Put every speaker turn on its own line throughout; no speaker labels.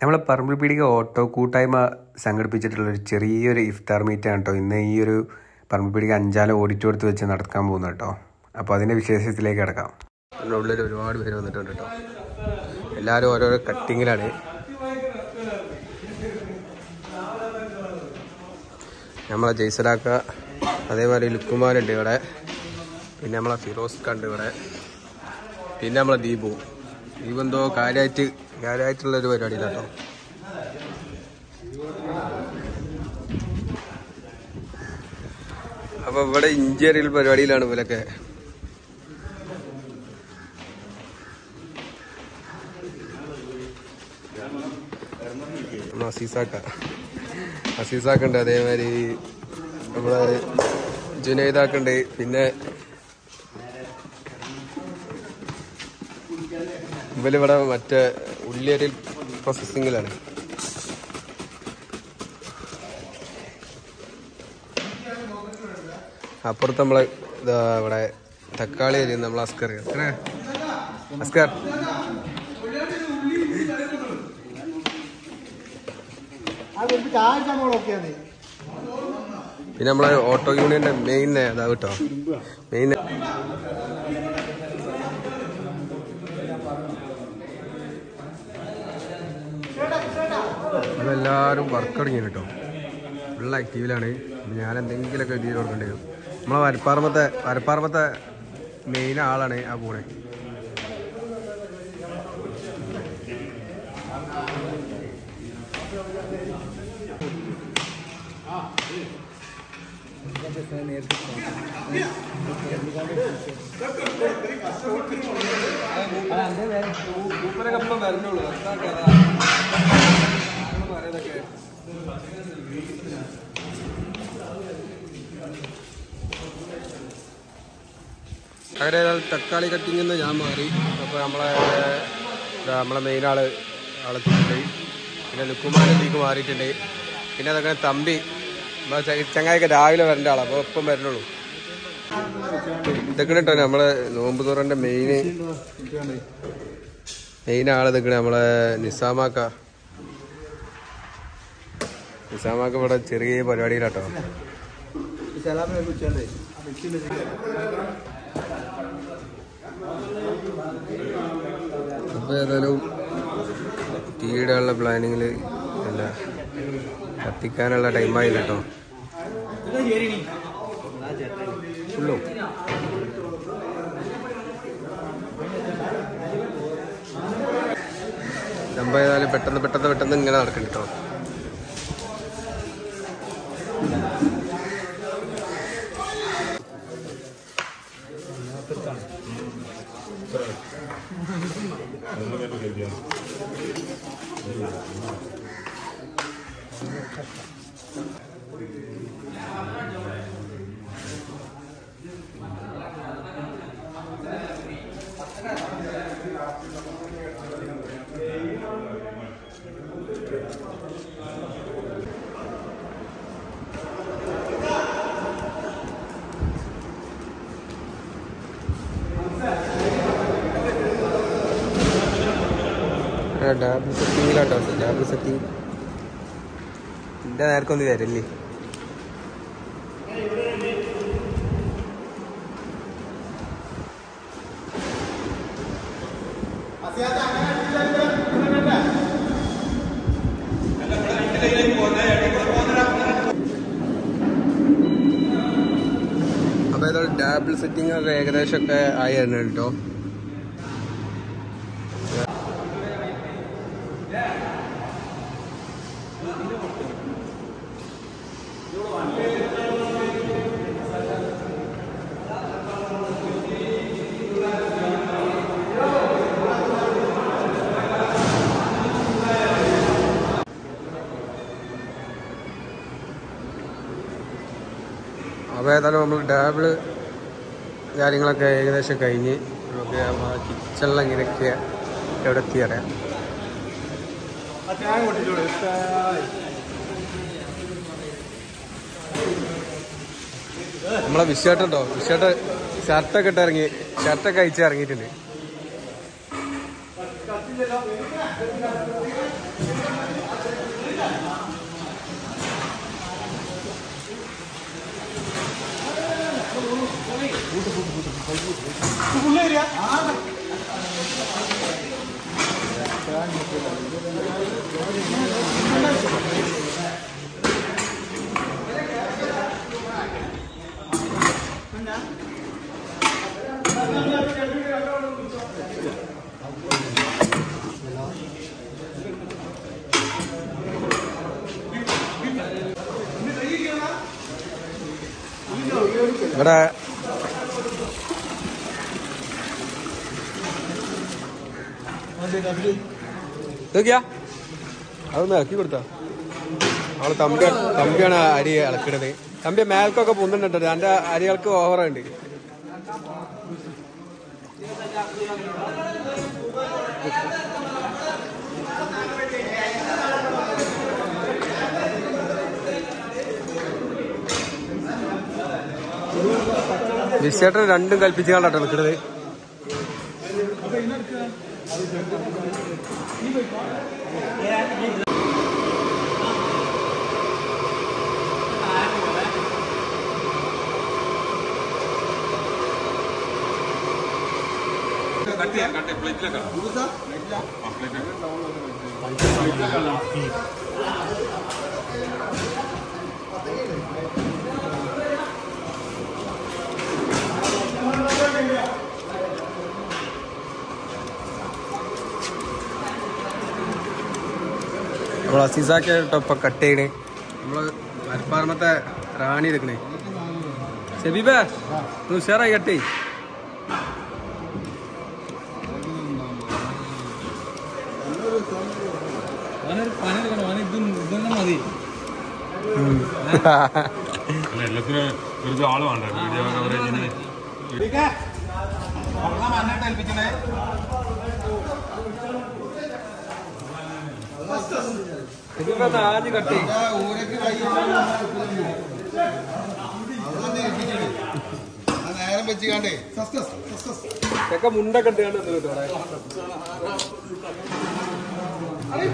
നമ്മൾ പറമ്പിൽ പീടിക ഓട്ടോ കൂട്ടായ്മ സംഘടിപ്പിച്ചിട്ടുള്ള ഒരു ചെറിയൊരു ഇഫ്താർ മീറ്റാണ് കേട്ടോ. ഇന്ന് ഈ ഒരു പറമ്പിൽ പീടിക അഞ്ചാല ഓടിച്ചോടുത്ത് വെച്ച് നടക്കാൻ പോകുന്നു കേട്ടോ. അപ്പോൾ അതിന്റെ വിശേഷത്തിലേക്ക് കിടക്കാം. അതിന്റെ ഉള്ളിൽ ഒരുപാട് പേര് വന്നിട്ടുണ്ട് കേട്ടോ. എല്ലാവരും ഓരോരോ കട്ടിങ്ങിലാണ്. നമ്മളെ ജയ്സലാക്ക അതേപോലെ ലുക്കുമാരുണ്ട് ഇവിടെ. പിന്നെ നമ്മളെ ഫിറോസ് ഉണ്ട് ഇവിടെ. പിന്നെ നമ്മളെ ദീപു. എന്തോ കാര്യമായിട്ട് കാര്യമായിട്ടുള്ള ഒരു പരിപാടിയിലാട്ടോ. അപ്പൊ ഇവിടെ ഇഞ്ചേറിയൽ പരിപാടിയിലാണ് ഇവരൊക്കെ. അസീസാക്ക. അസീസാക്കുണ്ട് അതേമാതിരി നമ്മളെ ജുനൈദാക്കുണ്ട് പിന്നെ ഇവലിവിടെ മറ്റേ ഉള്ളിയരിൽ പ്രോസസ്സിങ്ങിലാണ് അപ്പുറത്ത് നമ്മളെ ഇതാ ഇവിടെ തക്കാളി അരി നമ്മൾ അസ്കർ. എത്ര അസ്കർ. പിന്നെ നമ്മളെ ഓട്ടോ യൂണിയന്റെ മെയിൻ അതാ കേട്ടോ. മെയിൻ നമ്മളെല്ലാവരും വർക്ക് തുടങ്ങി കേട്ടോ ഫുൾ ആക്റ്റീവിലാണ് ഞാൻ എന്തെങ്കിലുമൊക്കെ എഴുതി കൊടുക്കേണ്ടി വരും. നമ്മളെ വരപ്പാറമ്പത്തെ വരപ്പാറമ്പത്തെ മെയിൻ ആളാണ് ആ പോണേ അങ്ങനെ തക്കാളി കട്ടിങ്ങിൽ നിന്ന് ഞാൻ മാറി. അപ്പോൾ നമ്മളെ നമ്മളെ മെയിൻ ആൾ ആളെത്തിയിട്ടുണ്ട് പിന്നെ ലുക്കുമാരത്തേക്ക് മാറിയിട്ടുണ്ട്. പിന്നെ അതൊക്കെ തമ്പി. ചങ്ങായിക്ക് രാവിലെ വരേണ്ട ആളാണ് അപ്പോൾ ഇപ്പം വരണുള്ളൂ ഇതൊക്കെ കേട്ടോ നമ്മളെ നോമ്പ് തുറന്റെ മെയിൻ മെയിൻ ആൾ ഇതൊക്കെ നമ്മളെ നിസാമാക്ക. നിസാമാക്ക ഇവിടെ ചെറിയ പരിപാടിയിലാട്ടോ. അപ്പോൾ ഏതായാലും തീയിടാനുള്ള പ്ലാനിങ്ങിൽ അല്ല കത്തിക്കാനുള്ള ടൈമായില്ല കേട്ടോ ഫുള്ളും സംഭവം ഏതായാലും പെട്ടെന്ന് പെട്ടെന്ന് പെട്ടെന്ന് ഇങ്ങനെ നടക്കണ്ടോ Thank you. സെറ്റിങ്ങിലാട്ടോ ഡാബിൾ സെറ്റിങ് എന്റെ നേർക്കൊന്നും വരല്ലേ അപ്പൊ ഏതായാലും ഡാബിൾ സെറ്റിംഗ് ഒക്കെ ഏകദേശം ഒക്കെ ആയി തന്നെ കേട്ടോ ഏതായാലും നമ്മൾ ഡാബിൾ കാര്യങ്ങളൊക്കെ ഏകദേശം കഴിഞ്ഞ് നമുക്ക് കിച്ചണിൽ എങ്ങനെയൊക്കെ എവിടെ എത്തിയറിയാം നമ്മളെ വിഷേട്ടുണ്ടോ വിഷേട്ട് ഷർട്ടൊക്കെ ഇട്ട് ഇറങ്ങി ഷർട്ടൊക്കെ അയച്ച് ഇറങ്ങിയിട്ടുണ്ട്. ഇവിടെ ഇതൊക്കെയാ? അതൊന്ന് ഇറക്കി കൊടുത്താ. അവൾ തമ്പി തമ്പിയാണ് അരി ഇളക്കണത് തമ്പി മേൽക്കൊക്കെ പൊന്നുണ്ടോ എന്റെ അരികൾക്ക് ഓവറുണ്ട് വിശേഷം രണ്ടും കൽപ്പിച്ചാണ് ഇളക്കണത് നമ്മൾ അസീസാക്ക കേട്ടോ ഇപ്പൊ കട്ട് ചെയ്യണേ. നമ്മൾ മലപ്പാറമത്തെ റാണി എടുക്കണേ. ഷെബീബേ നീ ഉഷാറായി കട്ട് ചെയ്
എല്ലാത്തിനും
കട്ട് മുണ്ടൊക്കെ ഉണ്ട് കണ്ടോ അവിടെ.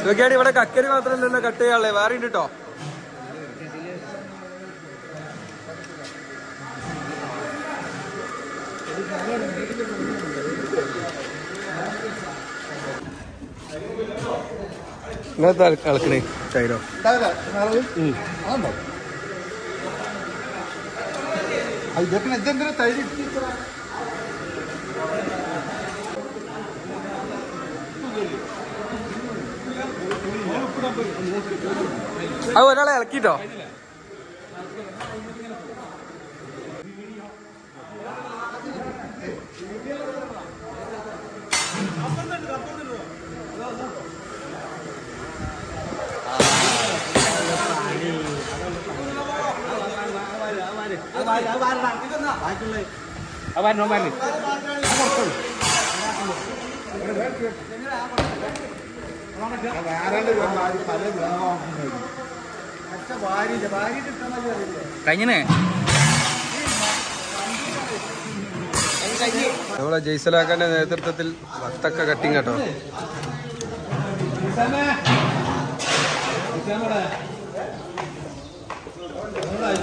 ഇതൊക്കെയാണ് ഇവിടെ കക്കരി മാത്രമല്ലല്ലോ കട്ട് ചെയ്യാനുള്ളത് വേറെ ഉണ്ട് കേട്ടോ ഇങ്ങനത്തെ ഇളക്കണേ ചൈരോ
ഇതൊക്കെ എന്തെങ്കിലും തൈര്?
അത് ഒരാളെ ഇളക്കിട്ടോ?
കഴിഞ്ഞേ
നമ്മളെ ജയ്സലാക്കാന്റെ നേതൃത്വത്തിൽ വത്തക്ക കട്ടിങ് കേട്ടോ.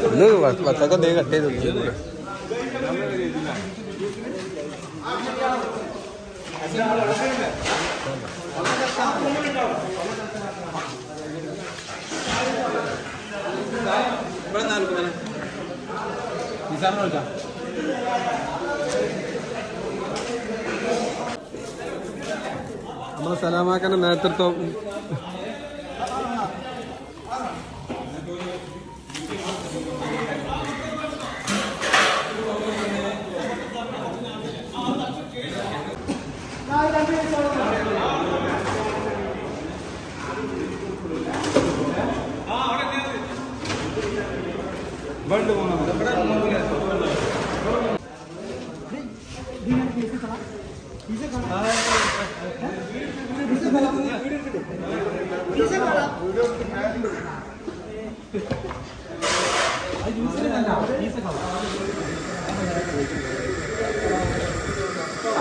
ഇന്ന് വ- വത്തക്ക എന്തെങ്കിലും കട്ട് ചെയ്തു നമ്മളെ സലാമാക്കാന്റെ നേതൃത്വം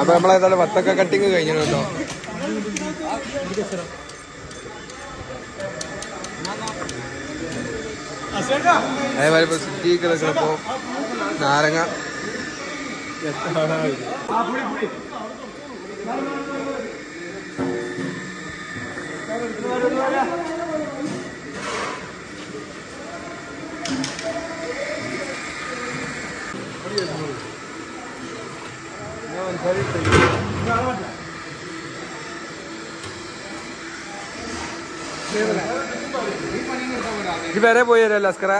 അപ്പൊ നമ്മളേതായാലും വത്തക്ക കട്ടിങ് കഴിഞ്ഞു കേട്ടോ. അതേപോലെ ഇപ്പോൾ സിറ്റി കിടക്കുന്നപ്പോ നാരങ്ങ. ഇത് വരെ പോയി തരല്ലോ അസ്കറ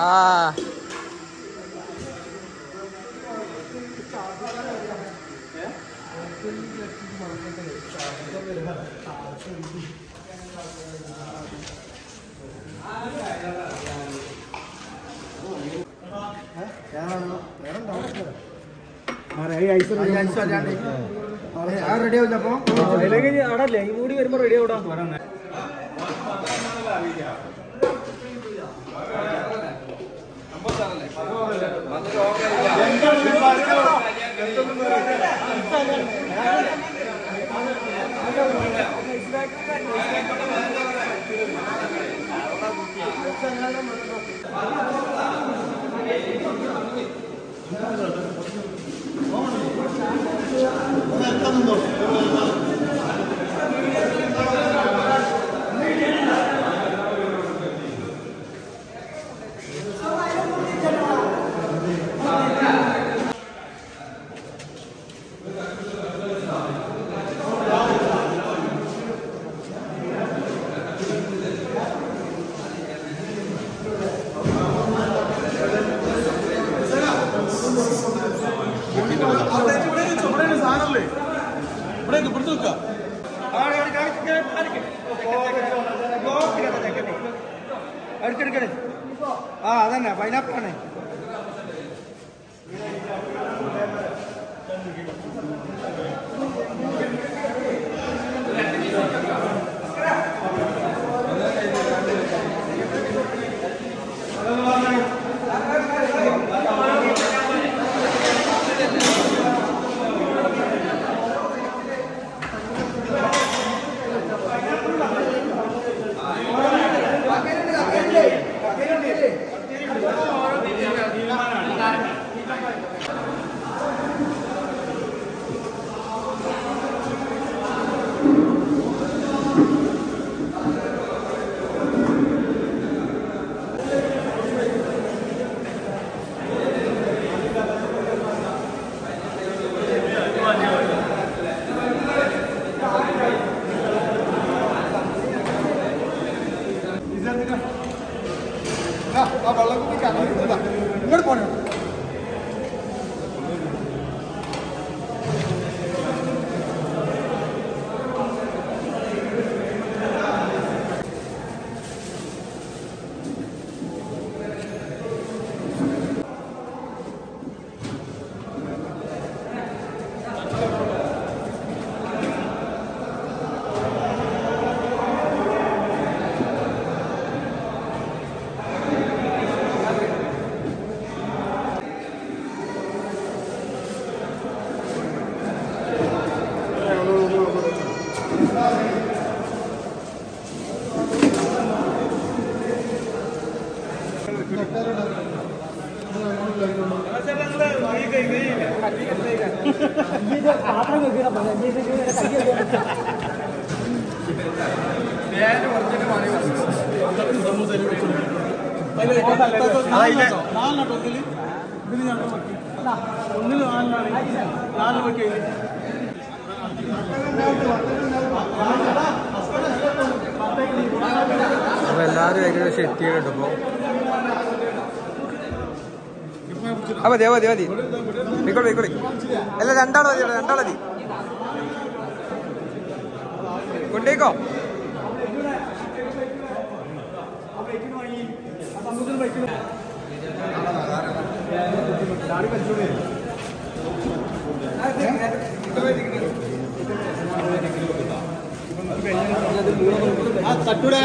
ആ
റെഡി ആവില്ല അപ്പൊ
അവിടെ ഈ മൂടി വരുമ്പോ റെഡി ആവൂടാ
ആ അതന്നെ ஆ அதானே பைனாப்பிளானே corner. ഇങ്ങോട്ട് പോണോ
അപ്പൊ എല്ലാരും ഏകദേശം എത്തിയിട്ടുണ്ട് ഇപ്പൊ. ആ മതി ആ മതി മതി. പോയിക്കോളി പോയിക്കോളി. അല്ല രണ്ടാൾ മതി രണ്ടാളും മതി. കൊണ്ടേക്കോ.
തട്ടൂടെ.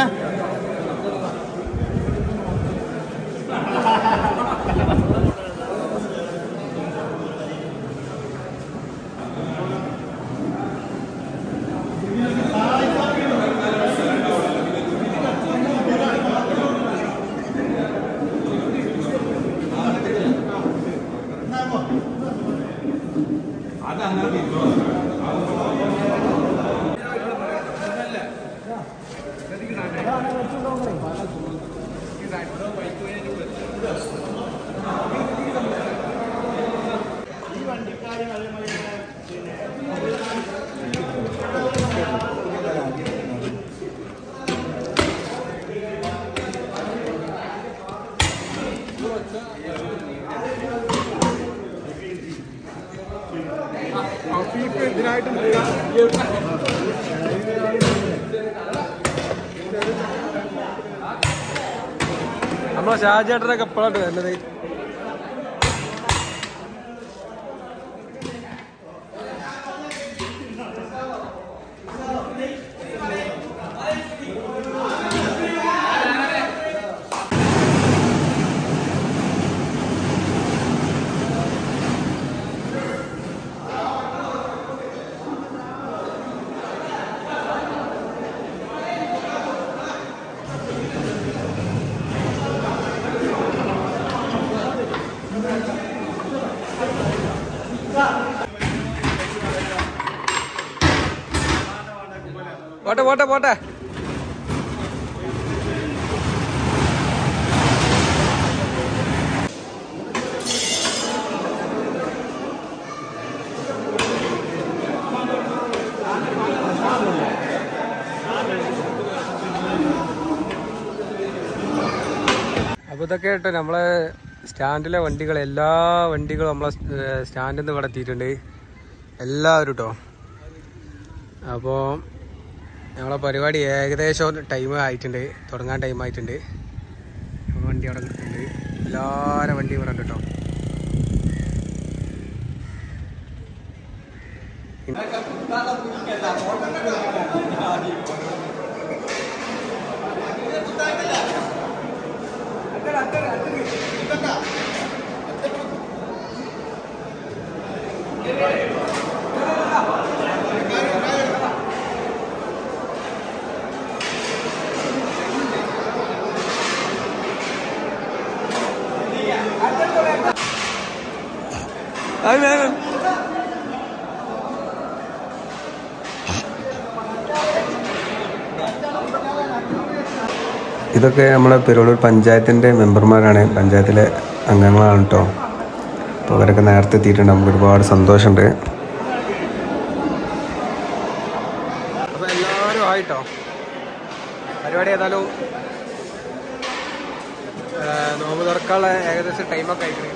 നമ്മളെ ഷാജേട്ടനൊക്കെ എപ്പോഴാണ് വരുന്നത്. പോട്ടെ പോട്ടെ പോട്ടെ. അപ്പൊ ഇതൊക്കെ കേട്ടോ നമ്മളെ സ്റ്റാൻഡിലെ വണ്ടികൾ എല്ലാ വണ്ടികളും നമ്മളെ സ്റ്റാൻഡിൽ നിന്ന് കടത്തിയിട്ടുണ്ട് എല്ലാവരും കേട്ടോ അപ്പോൾ ഞങ്ങളെ പരിപാടി ഏകദേശം ടൈം ആയിട്ടുണ്ട്. തുടങ്ങാൻ ടൈം ആയിട്ടുണ്ട്. വണ്ടി അവിടെ കിട്ടുന്നുണ്ട് എല്ലാവരും വണ്ടി ഇവിടെ കേട്ടോ. ഇതൊക്കെ നമ്മളെ പെരുവള്ളൂർ പഞ്ചായത്തിന്റെ മെമ്പർമാരാണ്. പഞ്ചായത്തിലെ അംഗങ്ങളാണ് കേട്ടോ അപ്പോൾ അവരൊക്കെ നേരത്തെ എത്തിയിട്ടുണ്ട്. നമുക്ക് ഒരുപാട് സന്തോഷമുണ്ട്. അപ്പോൾ എല്ലാവരും ആയിട്ടോ? പരിപാടി ഏതായാലും ആ, നോമ്പ് തുറക്കാനുള്ള ഏകദേശം ടൈമൊക്കെ ആയിട്ടുണ്ട്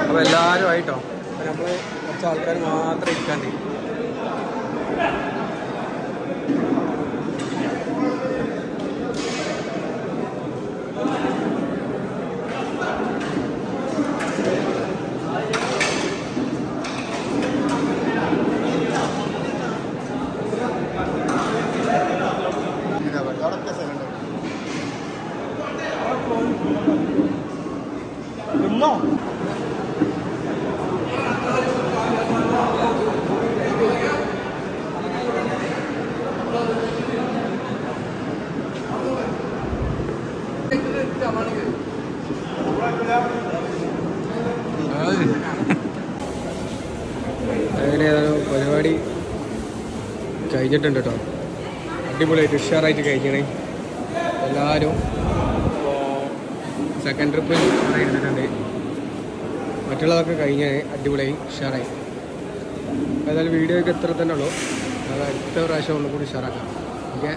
അപ്പോൾ എല്ലാവരും ആയിട്ടോ അപ്പോൾ നമ്മൾ കുറച്ച് ആൾക്കാർ മാത്രം ഇരിക്കാണ്ട്
നിന്നോ
അങ്ങനെ ഏതായാലും പരിപാടി? കഴിഞ്ഞിട്ടുണ്ട് കേട്ടോ അടിപൊളിയായിട്ട് ഉഷാറായിട്ട് കഴിക്കണേ എല്ലാവരും സെക്കൻഡ് ട്രിപ്പ് ഇരുന്നിട്ടുണ്ട് മറ്റുള്ളതൊക്കെ കഴിഞ്ഞ് അടിപൊളിയായി ഉഷാറായി. ഏതായാലും വീഡിയോയ്ക്ക് എത്ര തന്നെ ഉള്ളൂ. അത് അടുത്ത പ്രാവശ്യം ഒന്നും കൂടി ഉഷാറാക്കാം. ഓക്കെ?